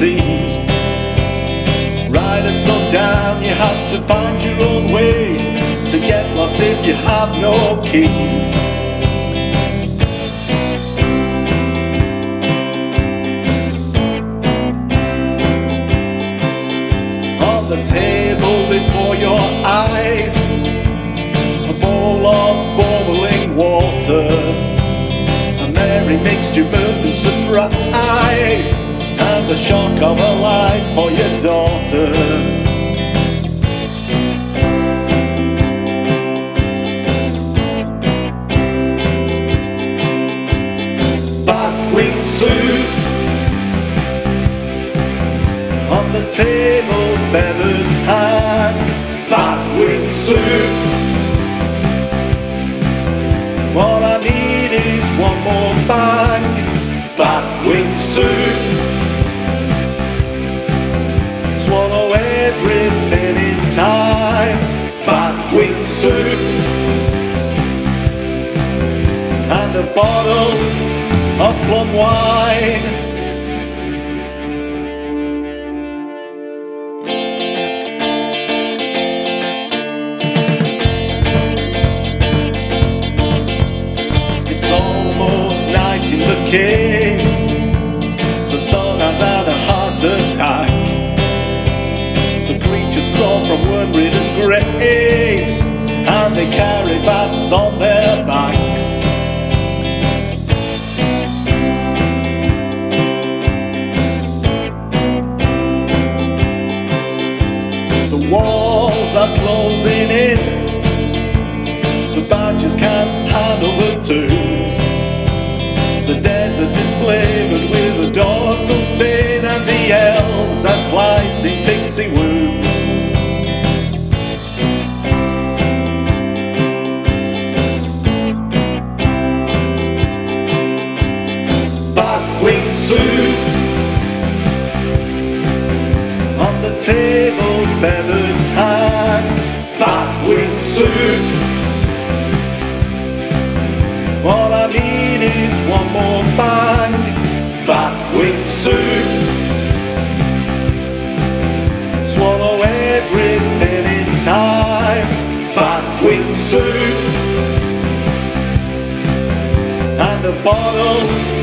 Right and so down, you have to find your own way to get lost if you have no key. On the table before your eyes shock of a life for your daughter. wing soup On the table feathers Bat wing soup All I need is one more Bat wing soup And a bottle of plum wine. It's almost night in the caves. The sun has had a heart attack. The creatures crawl from worm-ridden graves, and they carry bats on their backs. The walls are closing in. The badgers can't handle the tunes. The desert is flavored with a dorsal fin, and the elves are slicing pixie wounds. Soup on the table feathers hang, batwing soup. All I need is one more bang, batwing soup. Swallow everything in time, batwing soup. And a bottle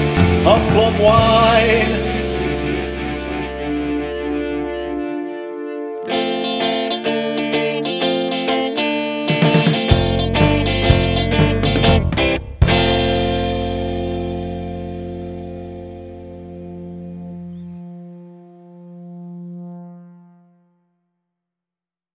of plum wine.